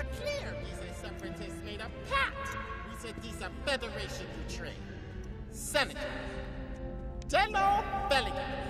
never clear these are separatists made a pact. We said these are Federation betrayed. Senator Dello Bellingham.